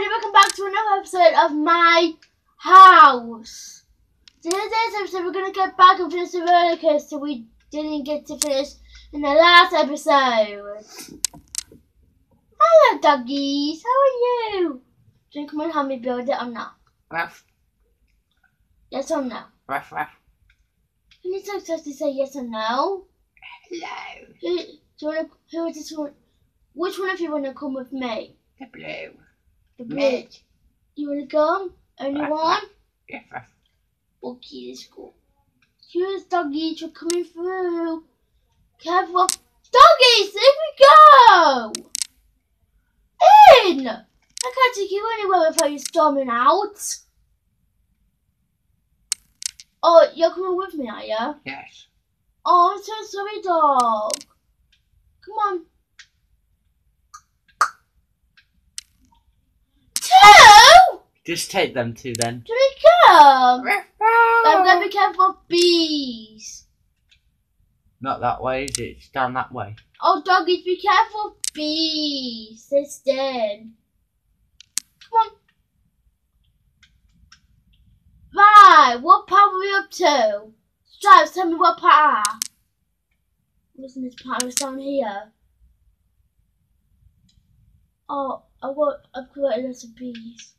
everybody, welcome back to another episode of my house. So today's episode, we're gonna get back and finish the roller coaster we didn't get to finish in the last episode. Hello, doggies. How are you? Do you come and help me build it or not? Ruff, Yes or no? ruff, ruff. Can you supposed to say yes or no? Hello, Who, do you wanna, who is this one? Which one of you wanna come with me? the blue. The. Me. You wanna come? Anyone? Ruff, one? ruff. Ruff, ruff. Okay, let's go. Here's doggies, you're coming through. Careful. Doggies, here we go! In! I can't take you anywhere without you storming out. Oh, you're coming with me, are you? Yes. Oh, I'm so sorry, dog. Come on. Two? Just take them two then. Do we come? I'm gonna be careful of bees. Not that way, is it? It's down that way. Oh, doggies, be careful of bees. They're dead. Come on. Right, what part were we up to? Stripes, tell me what part. Wasn't this part? Was down here. Oh, I got, I've got a lot of bees.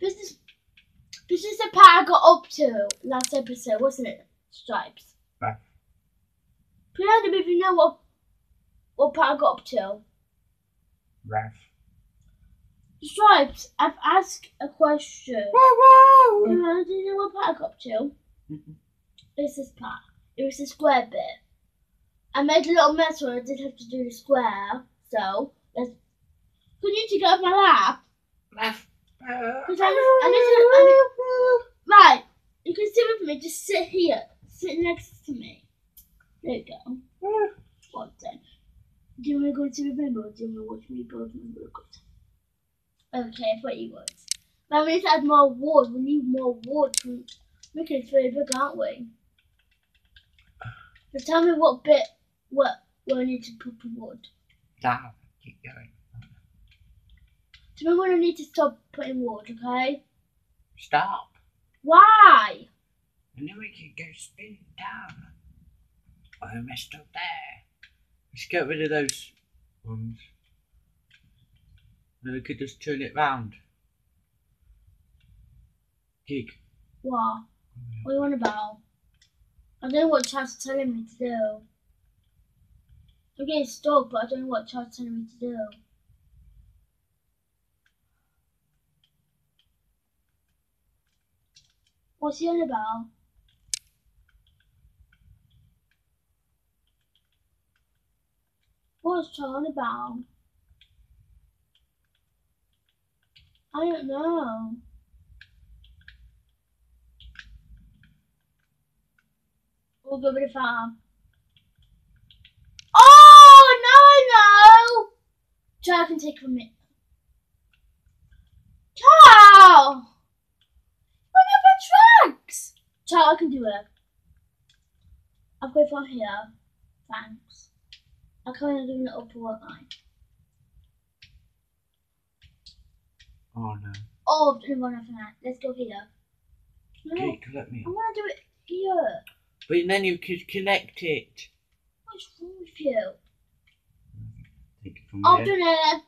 This is, this is the part I got up to last episode, wasn't it? Stripes. Right. Pretend if you know what, what part I got up to. Ruff. Stripes, I've asked a question. Whoa, whoa! Do you know what part I got up to? Mhm. It's this part. It was the square bit. I made a little mess where I did have to do the square. So, let's. Can you two get off my lap? Ruff. Because I, I need to. I need, right, you can sit with me. Just sit here. Sit next to me. There you go. What then? Do you want to go to the member or do you want to watch me build my burgers? Okay, I thought you would. Now we need to add more wood. We need more wood. to make it very big, aren't we? So tell me what bit, what, where I need to put the wood. Down. Keep going. Tell me when I need to stop putting water, okay? Stop. Why? And then we can go spin down. Oh, I messed up there. Let's get rid of those ones. Then we could just turn it round. Gig. What? What are you on about? I don't know what is telling me to do. I'm getting stuck, but I don't know what is telling me to do. What's he on about? What's Charles on about? I don't know. We'll go to the farm. Oh, now I know! Child can take from it. Child! Happened? Child, I can do it. I'll go from here. Thanks. I can't do it up line. Oh no. Oh, I've done one after that. Let's go here. No, Gig, let me. I want to do it here. But then you could connect it. What's wrong with you? Take it from I've done it.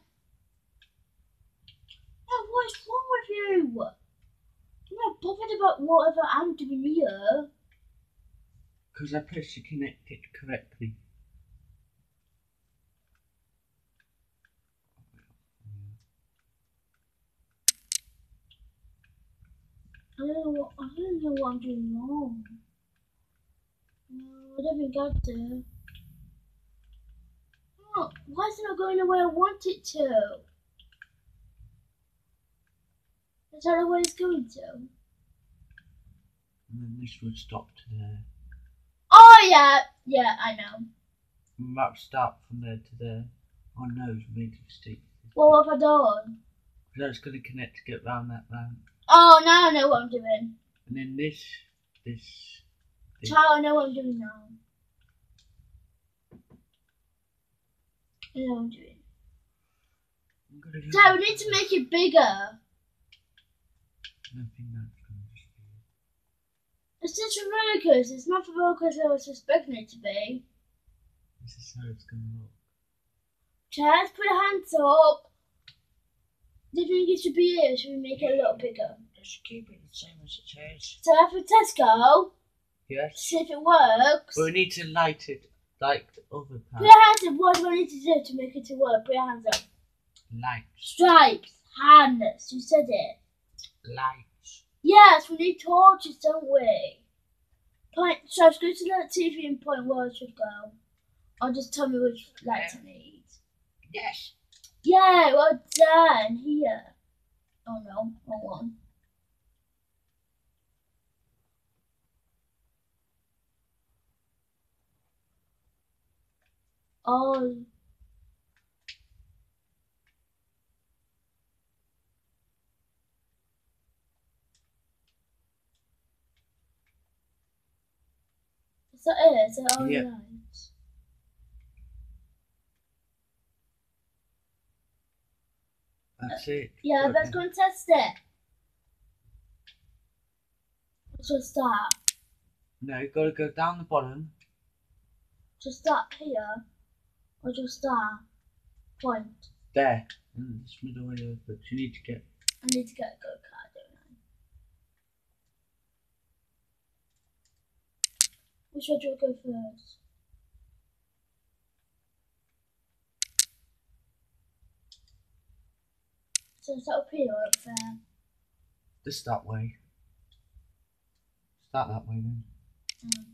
No, what's wrong with you? I'm not bothered about whatever I'm doing here. Because I pressed to connect it correctly. I don't know what I don't know what I'm doing wrong. No, I don't think I do. Oh, why is it not going the way I want it to? That's not the way it's going to. And then this would stop to there. Oh yeah, yeah, I know. And that start from there to there. Oh no, it's made a mistake. Well, what have I done? That's going to connect to get round that round. Oh, now I know what I'm doing. And then this, this, this. Child, I know what I'm doing now. I know what I'm doing. I'm gonna go Dad, we need to make it bigger. I think that's gonna just be it. It's just a roller coaster. It's not the roller coaster I was expecting it to be. This is how it's gonna look. Chad, put your hands up. Do you think it should be here? or Should we make it a little bigger? Just keep it the same as it is. So after Tesco, Yes. see if it works. But we need to light it like the other Put part. your hands up. What do I need to do to make it to work? Put your hands up. Lights. Stripes. Hands. You said it. Lights. Yes, we need torches, don't we? Point. So go to the TV and point where I should go. Or just tell me which lights I need. Yes. Yeah, well done. Here. Oh no, wrong one. Oh. Is that it? Is that all Yeah. That's it. Yeah, Good. let's go and test it. Just start. No, you've got to go down the bottom. Just start here. Or just start. Point. There. Mm, In this middle area. But you need to get. I need to get a go kart, don't I? Which one do I go first? So is that up here or up there? Just that way. Start that way then. Mm.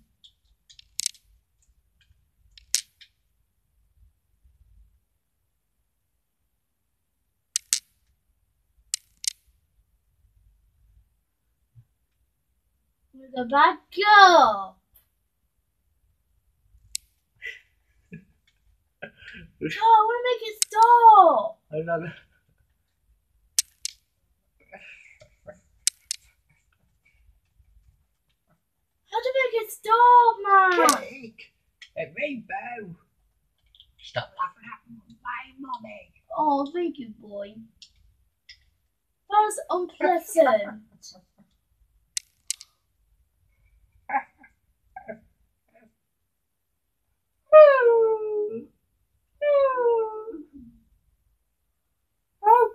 We go back up. Oh, I want to make it stop. Another. How to make it stop, man? Cake! A rainbow! Stop laughing at my mommy! Oh, thank you, boy. That was unpleasant.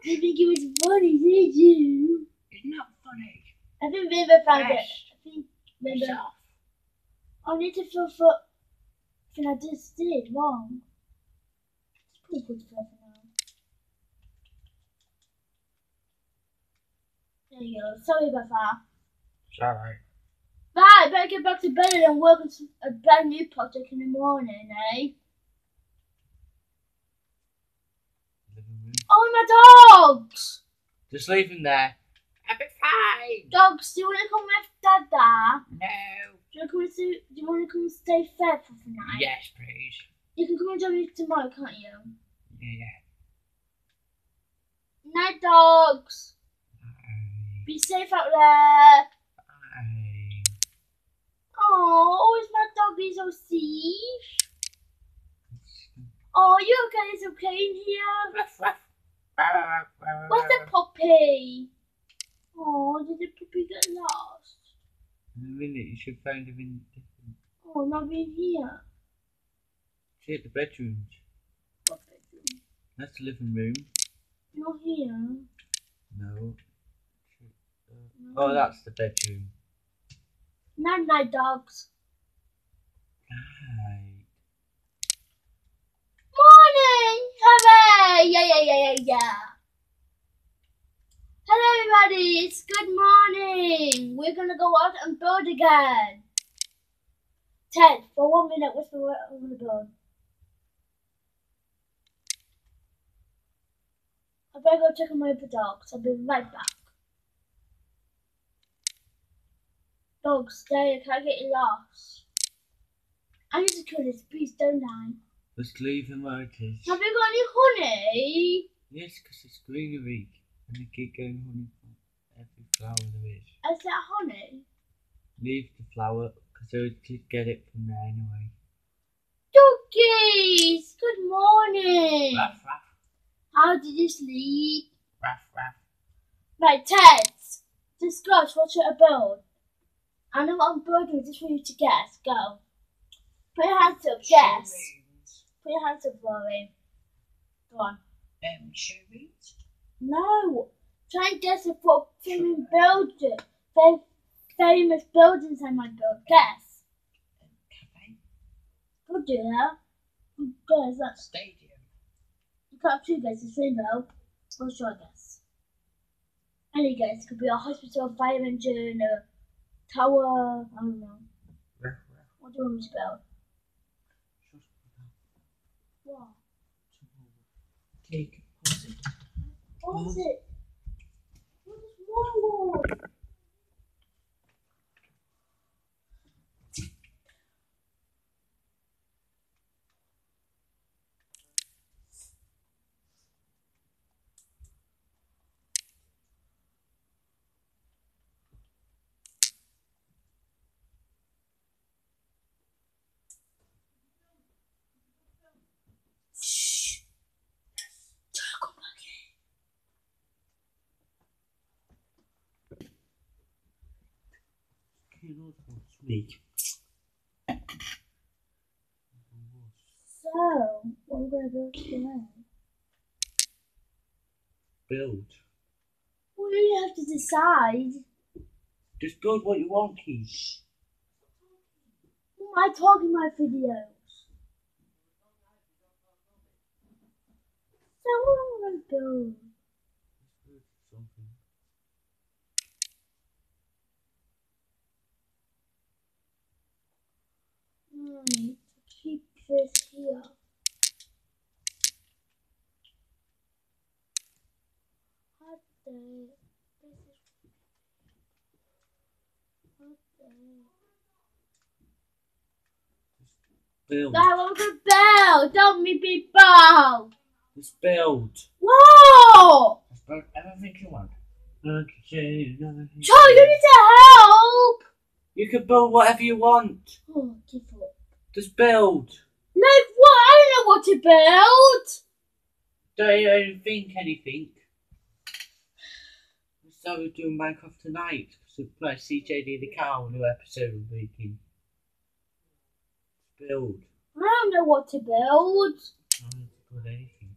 You think it was funny, did you? It's not funny. I think Viva found it. I think Viva. Yourself. I need to feel for. I I just did wrong. Just put it for now. There you go. Sorry about that. It's alright. Right, better get back to bed and then work on a brand new project in the morning, eh? Living room. Oh, my dogs! Just leave him there. I'll be fine. Dogs, do you want to come with Dada? No. Do you, want to come and do you want to come stay fed for the night? Yes, please. You can come and join me tomorrow, can't you? Yeah. Night, dogs! Bye. Be safe out there! Bye. Oh, is my doggy so safe? Oh, you okay? It's okay in here? Where's the puppy? Oh, did the puppy get lost? In a minute, you should find him in different. Oh, not in here. See at the bedrooms. What bedroom? That's the living room. Not here. No. No. Oh, that's the bedroom. Night, night, dogs. Right. Morning! Hooray! Yeah, yeah, yeah, yeah, yeah. Hello, everybody. It's good morning. We're gonna go out and build again. Ted, for one minute, what's the word I'm gonna build? I better go check on my other dogs. I'll be right back. Dogs, stay. I can't get lost. I need to kill this beast, don't I? Just leave him where it is. Have you got any honey? Yes, because it's greenery. And they keep getting honey from every flower there is. Is that honey? Leave the flower because they would get it from there anyway. Doggies! Good morning! Ruff, ruff. How did you sleep? Ruff, ruff. Right, Ted. Discuss what you're build. I know what I'm building just for you to guess. Go. Put your hands up. Guess. Shrooms. Put your hands up, Rory. Go on. Um, shrooms. No. Try and guess if what famous building, fam- famous buildings I might build. Guess. Um, cafe. Good, do that. Guys, that's Stadium. you got two guesses. Same though. What's your guess? Any guess could be a hospital, a fire engine, a tower. I don't know. Ruff, ruff. What do you want me to build? What? Take deposit. What is it? What is wrong? Kilos for sweet. So, what are we going to build today? Build. Well, you have to decide. Just build what you want, Keith. I talk in my videos. So, what am I going to build? Keep this here. What the? This is. What the? Build. That was a bell! Don't me people! Just build. Whoa! Just build everything you want. Look at you, look at you. Joe, you need to help! You can build whatever you want. Oh, give up. Just build. No, what? I don't know what to build! Don't even think anything. So we're doing Minecraft tonight. So play CJD the cow, new episode of Weekend. Build. I don't know what to build. I don't build anything.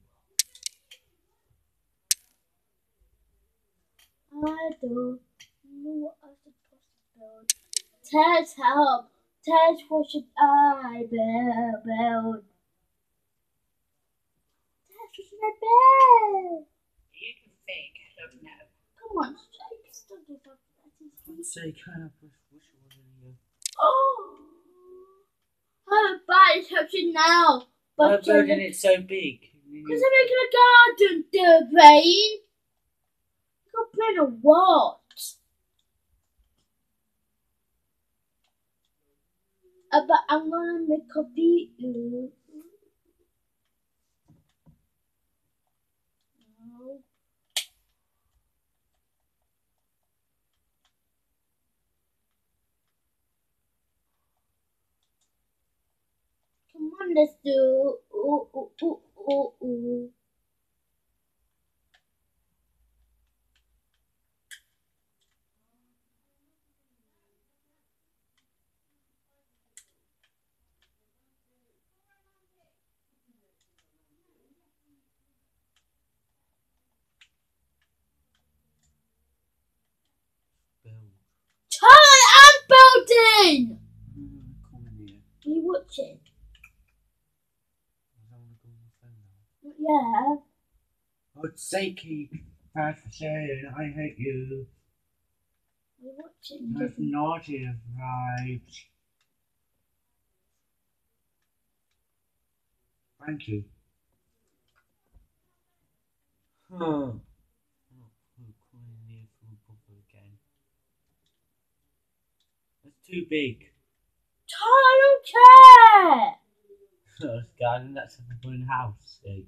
I don't know what I'm supposed to build. Tess, help! Tess, what should I build? build? Tess, what should I build? You can think, I don't know. Come on, Jake, stop this up. Let's say kind of wish wish it was in. Oh! I'm bad at touching now. Why But building it so big? Because I'm making a garden, the rain. You're playing a what? Uh, but I'm gonna make video. No. Come on, let's do. Ooh, ooh, ooh, ooh, ooh. Build. Charlie, I'm building! Mm, come in here. Are you watching? I don't want to go on the phone now. Yeah. God's sake, bad for saying I hate you. Are you watching? That's naughty vibes. Thank you. Huh. Come in here for a bubble again. That's too big. Charlie, I don't! That's garden, that's a fucking house. eh?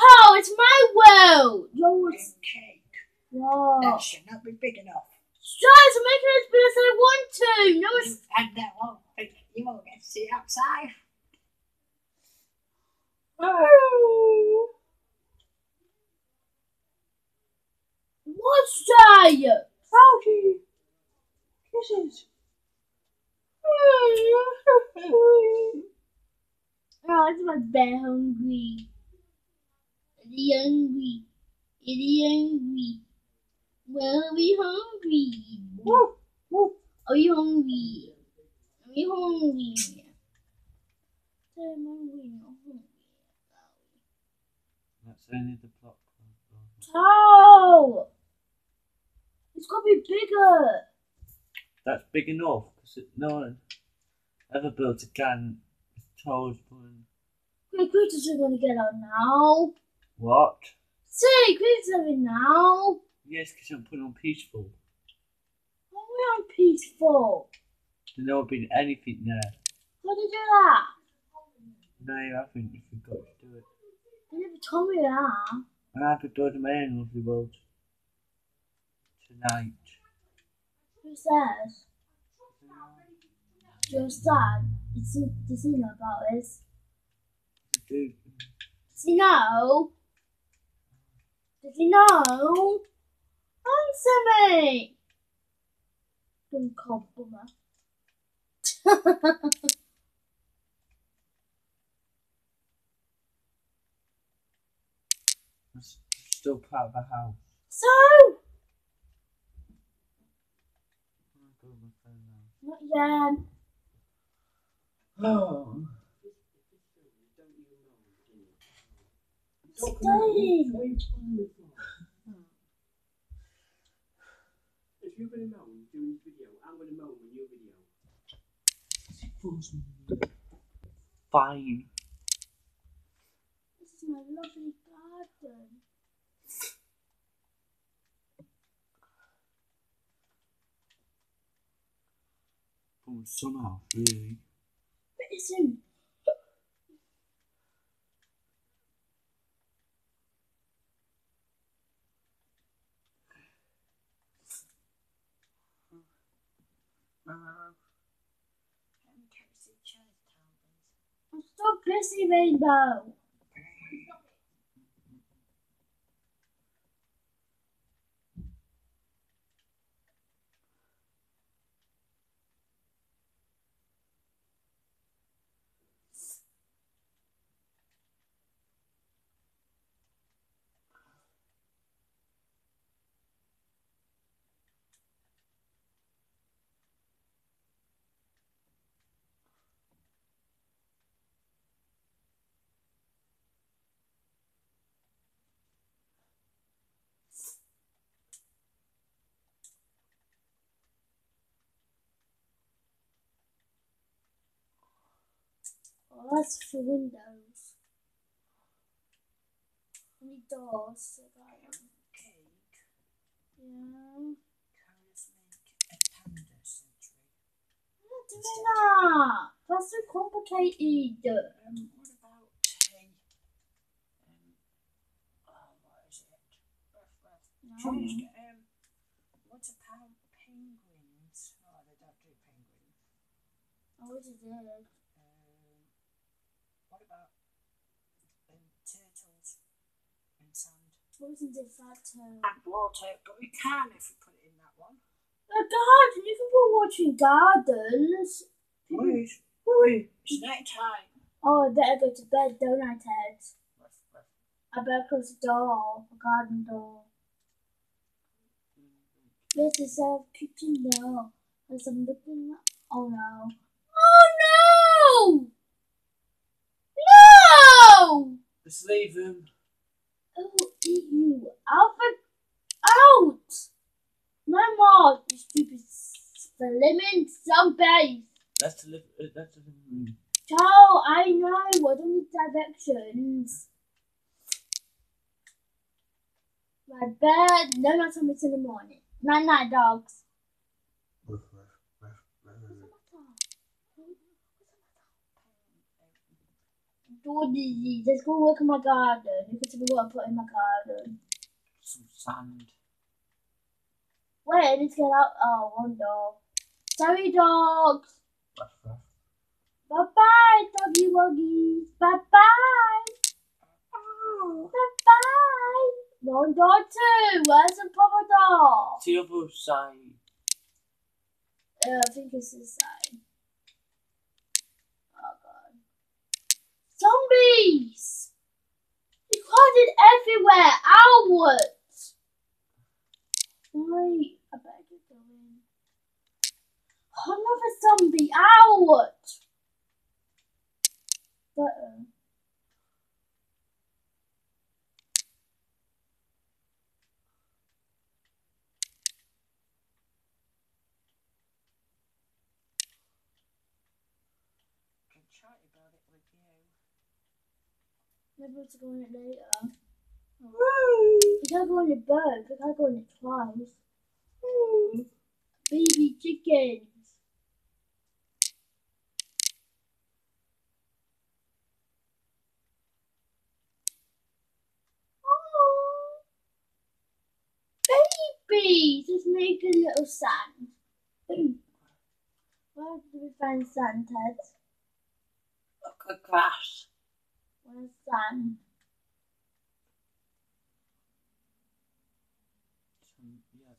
Oh, it's my world. Yours. cake. Whoa. That should not be big enough. Guys, I'm making it as big as I want to. No, it's... And that won't. You won't get to see outside. Oh. What's that? Froggy. This is... oh, it's my bear hungry. Is he hungry? Is he hungry? Well, are we hungry? Woo, woo. Are you hungry? Are you hungry? I'm hungry, not hungry. That's only the block. How? It's got to be bigger. That's big enough because no one ever built a can with toes pulling. Great creatures are going to get out now. What? Say, are in now. Yes, because I'm putting on peaceful. Why are we on peaceful? There's never been anything there. How did you do that? No, you haven't. You forgot to do it. You never told me that. And I could go to my own lovely world tonight. Who says? Your son. Does he, does he know about this? Does he know? Does he know? Answer me! Dumb cob bummer. still part of the house. so, I'm gonna go on my phone not yet. Oh. Stay. If you're gonna moan during this video, I'm gonna moan in your video. Fine. This is my lovely garden. From the sun off, really. Listen. I'm so busy, Rainbow. Oh, that's for windows. I need doors. I got them. Yeah. I'm not doing that. That's so complicated. Um, what about a, um, oh, what is it? Rough, rough. No. Changed, um, what about penguins? Oh, they don't do penguins. I wish it did. Um, what about um, turtles and Wasn't it that too? and water? But we can if we put it in that one. Oh, a garden. You can put watching gardens. Wait, wait, it's night time. Oh, I better go to bed, don't I, Ted? I better close the door, the garden door. This is a kitchen door. As I'm looking at. Oh no. Oh no! No! Let's leave them. I will eat you. Alfred, out! No more, you stupid slimming zombies. Let's live. Uh, live the room. Joe, I know. I don't need directions. My bed. No, not till it's in the morning. Night, night, dogs. Ruff, ruff, ruff, ruff. Dodgy, let's go work in my garden. You can tell me what I put in my garden. Some sand. Wait, to get out. Oh, one dog. Sorry, dogs. Bye bye, doggy woggies. Bye bye. Bye bye. wrong door too. Where's the proper door? It's the other side. Uh, I think it's this side. Oh god. Zombies! Caught it everywhere! Outward! Wait, I better get going. Another zombie! Outward! Better. Um, Can chat about it with you. Maybe we'll have to uh, go on it later. We can't go on it both. We can't go on it twice. Baby chickens. Oh, babies! Let's make a little sand. Where do we find sand, Ted? Look at grass. Some, yeah.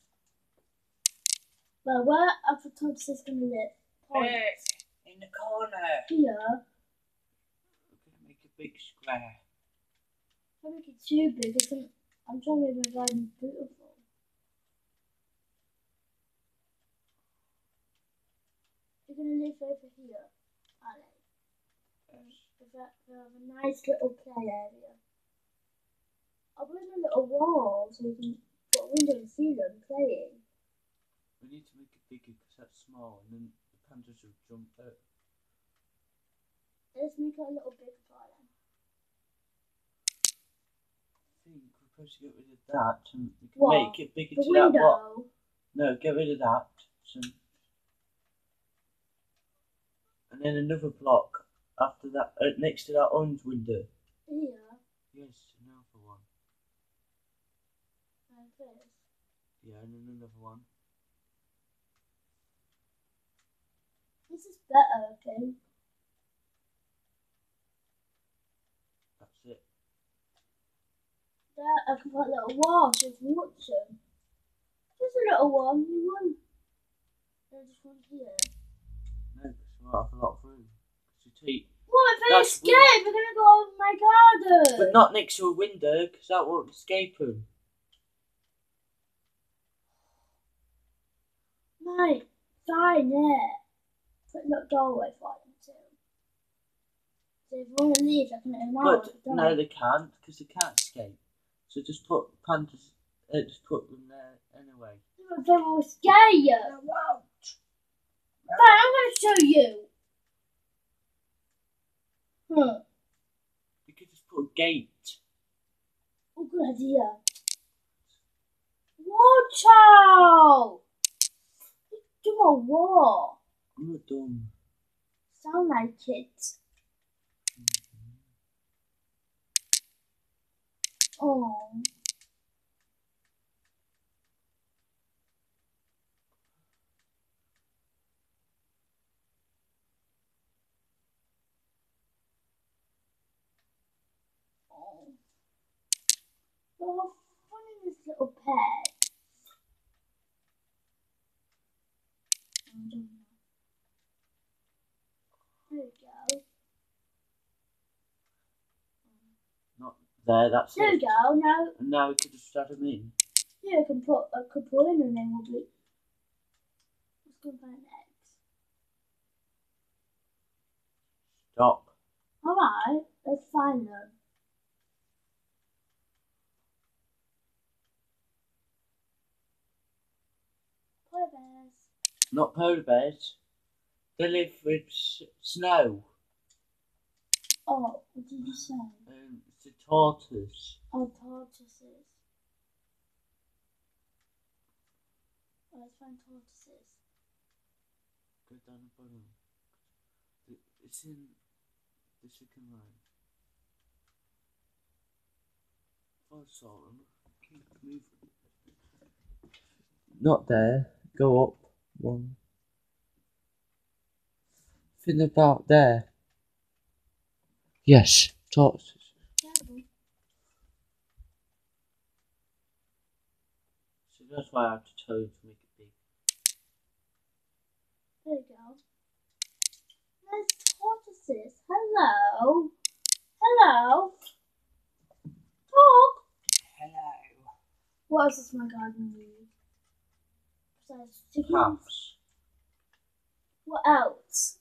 Well, where are the photographer's gonna live? Point. Hey, in the corner. Here. We're gonna make a big square. Don't make it too big. An, I'm trying to make my garden beautiful. You're gonna live over here. A, we have a nice little play area. I'll put in a little wall so you can put a window and see them playing. We need to make it bigger because that's small, and then the pandas will jump out. Let's make it a little bigger for them. I think we're supposed to get rid of that and we can What? make it bigger The to that what? window. No, get rid of that. And then another block after that, uh, next to that orange window. Yeah. Yes, another one. Like this. Yeah, and then another one. This is better, okay? That's it. There, I can put a little wall just you can watch them. Just a little one, you want. There's just one here. No, we won't a lot of room. 'Cause you take, What if they That's escape? They're gonna go over my garden. but not next to a window because that won't escape them. Mate, fine, yeah. Put a little doorway for them too. So if you want to leave, I can let them out. But don't no, they can't because they can't escape. So just put pandas, uh, just put them there anyway. They will scare you. They won't. Fine, I'm gonna show you. Huh. You could just put a gate. Oh, good idea. Watch out! Do a wall. I'm not dumb. Sound like it. Mm-hmm. Oh. Oh. How funny this little pet. I don't know. There we go. Not there. That's There we go. Now, And now we could just start them in. yeah, I can put a couple in and then we'll be. Let's go find eggs. Stop. Alright, let's find them. Polar bears. Not polar bears. They live with s- snow. Oh, what did you say? Um, it's a tortoise. Oh, tortoises. Oh, let's find tortoises. Go down the bottom. It's in the second line. If I saw them, keep moving. Not there. Go up one. Think about there. Yes, tortoises. Careful. So that's why I have to tell you to make it big. There you go. There's tortoises. Hello. Hello. Talk. Hello. What else does my garden need? Puffs. What else?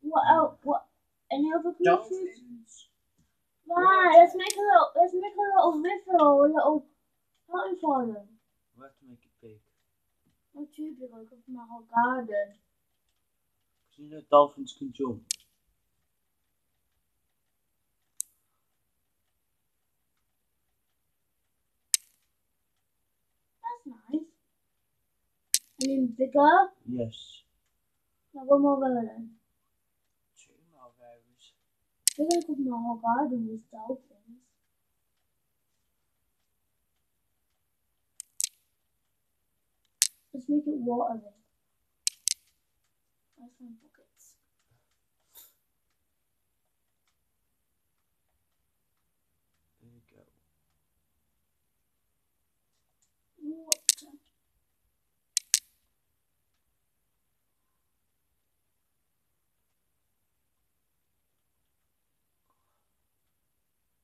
What else? What? Any other creatures? Right, let's make a little, let's make a little river or a little fountain for them. We have to make it big. Not too big, I'll cover my whole garden. 'Cause you know dolphins can jump. And then bigger. Yes. Now one more river then. Two more rows. We're gonna cover my whole garden with dolphins. Let's make it water then. Let's find buckets. There you go. Water.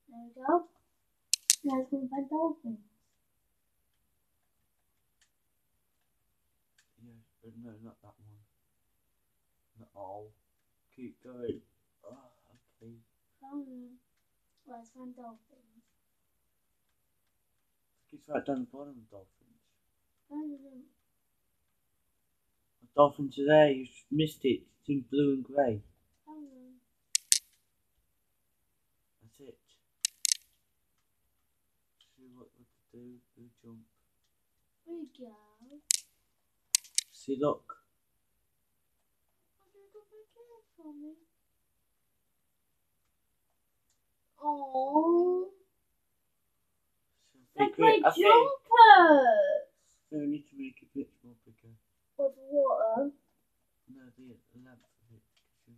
There we go. Now let's go find dolphins. Yeah, but no, not that one. Not all. Keep going. Oh, okay. Well, let's find dolphins. It's right down the bottom of dolphins. The dolphins are there, you missed it. It's in blue and grey. Them. That's it. See what we can do. Do jump. There we go. See, look. I'm gonna go back in for me. Oh, So we- great I think jumpers. we need to make it a bit more bigger. With water. No, the length of it. 'cause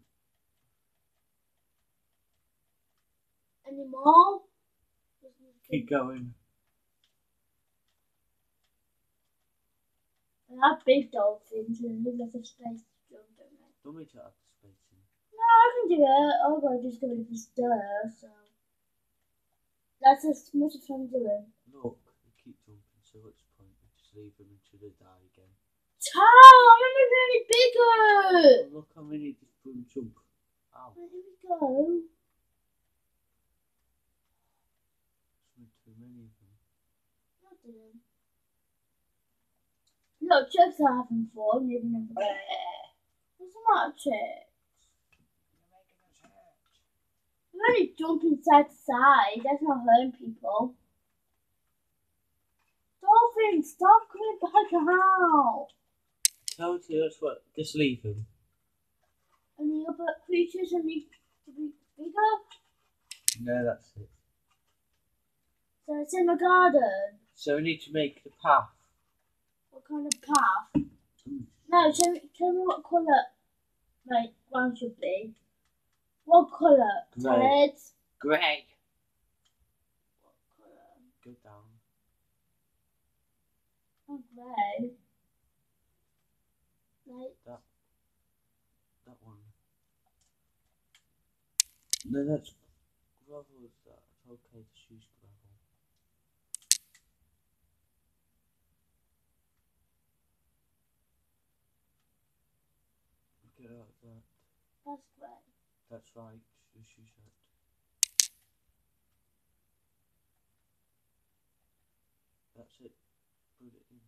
Any more? To- Keep going. They have big dolphins and they lots of space to jump, don't they? Don't make it add the space. No, I can do it. I'll go just give it a stir, so. That's as much as I'm doing. Look, they keep jumping, so what's the point? We just leave them until they die again. Tom, I'm really bigger! Oh, look how many just jump. Ow, Well, here we go. there's too many of them. Not doing. Look, chicks are having fun, living in the What's the matter, chicks? You're making us hurt. They're only jumping side to side. That's not hurting people. Dolphins, stop coming back out. Tell you that's what. Just leave them. And the other creatures need to be bigger. No, that's it. So it's in the garden. So we need to make the path. What kind of path? No, tell me, tell me what colour my ground should be. What colour? Grey. Red. Grey. What colour? Go down. Oh, grey. Like, That one. No, that's gravel. Is that? It's okay to use gravel. Get out of that. That's grey. That's right. Just use that. That's it. Put it in.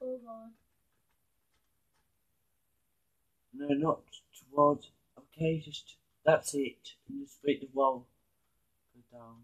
Oh god. No, not towards. Okay, just that's it. And just make the wall go down.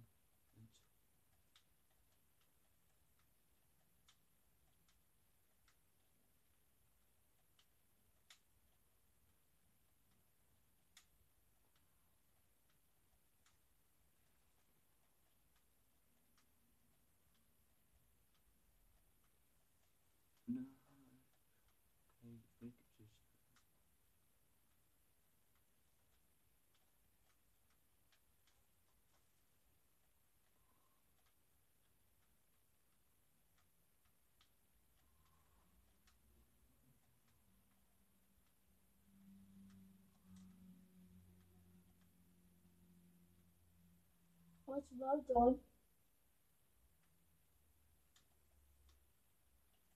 What's well done?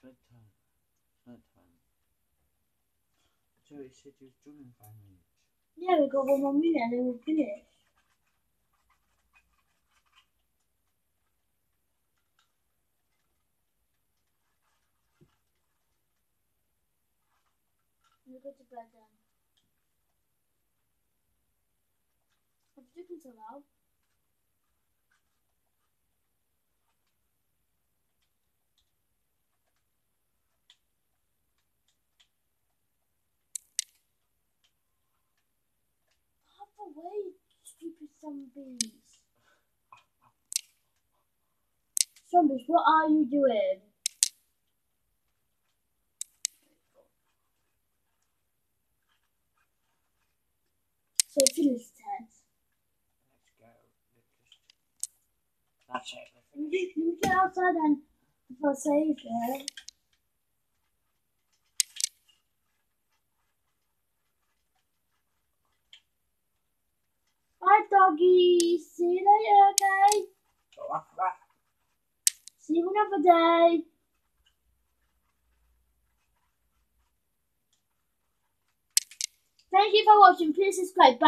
Bedtime. Bedtime. Joey said you was done in five minutes. Yeah, we got one more minute and then we'll finish. We'll go to bed then. Did you think so away, stupid zombies. Zombies, what are you doing? So finish that. Let's go. Let's just... That's it. Let me get outside and before I save it. Bye, doggy. See you later, okay? See you another day. Thank you for watching. Please subscribe. Bye.